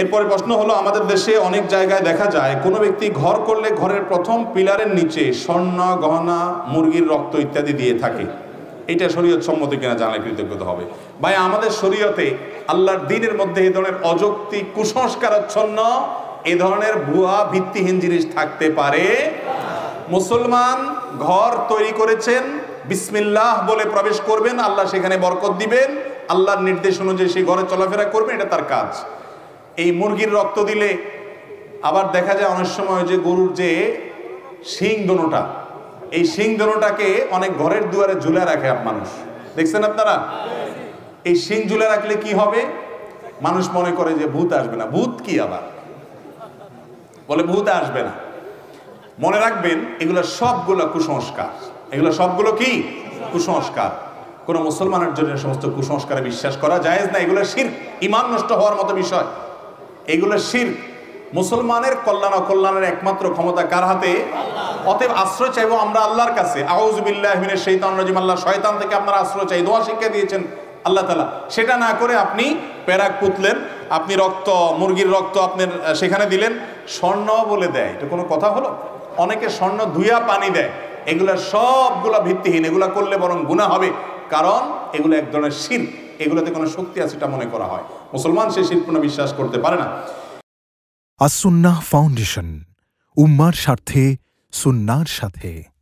এরপরে প্রশ্ন হলো, আমাদের দেশে অনেক জায়গায় দেখা যায়, কোনো ব্যক্তি ঘর করলে ঘরের প্রথম পিলারের নিচে স্বর্ণ, গহনা, মুরগির রক্ত ইত্যাদি দিয়ে থাকে। এটা শরীয়ত সম্মত কিনা জানালে কৃতজ্ঞতা হবে। ভাই, আমাদের শরীয়তে আল্লাহর দিনের মধ্যে এই ধরনের অযৌক্তিক কুসংস্কারাচ্ছন্ন এ ধরনের ভুয়া ভিত্তিহীন জিনিস থাকতে পারে। মুসলমান ঘর তৈরি করেছেন, বিসমিল্লাহ বলে প্রবেশ করবেন, আল্লাহ সেখানে বরকত দিবেন, আল্লাহর নির্দেশ অনুযায়ী সেই ঘরে চলাফেরা করবেন, এটা তার কাজ। এই মুরগির রক্ত দিলে আবার দেখা যায় অনেক সময় যে গরুর যে শিং দোনোটা, এই শিং দোনোটাকে অনেক ঘরের দুয়ারে ঝুলে রাখে মানুষ। দেখছেন আপনারা? এই শিং ঝুলে রাখলে কি হবে? মানুষ মনে করে যে ভূত আসবে না। ভূত কি আবার? বলে ভূত আসবে না। মনে রাখবেন, এগুলো সবগুলো কুসংস্কার। এগুলো সবগুলো কি? কুসংস্কার। কোনো মুসলমানের জন্য সমস্ত কুসংস্কারে বিশ্বাস করা যায় না। এগুলো শির ইমান নষ্ট হওয়ার মতো বিষয়। এগুলো শির। মুসলমানের কল্যাণ অকল্যাণের একমাত্র ক্ষমতা কার হাতে? অতএব আশ্রয় চাইব আমরা আল্লাহর কাছে। আউজবিল্লাহ শৈতান রাজিম। আল্লাহ শয়তান থেকে আপনারা আশ্রয় চাই, দোয়া শিক্ষা দিয়েছেন আল্লাহ তালা সেটা না করে আপনি প্যারাক পুতলেন, আপনি রক্ত, মুরগির রক্ত আপনার সেখানে দিলেন, স্বর্ণ বলে দেয়। এটা কোনো কথা হলো? অনেকে স্বর্ণ ধুইয়া পানি দেয়। এগুলা সবগুলা ভিত্তিহীন, এগুলা করলে বরং গুণা হবে। কারণ এগুলো এক ধরনের শির। এগুলোতে কোনো শক্তি আছে এটা মনে করা হয়। মুসলমান সে শিল্পনা বিশ্বাস করতে পারে না। আসুন্না ফাউন্ডেশন, উম্মার স্বার্থে, সুন্নার সাথে।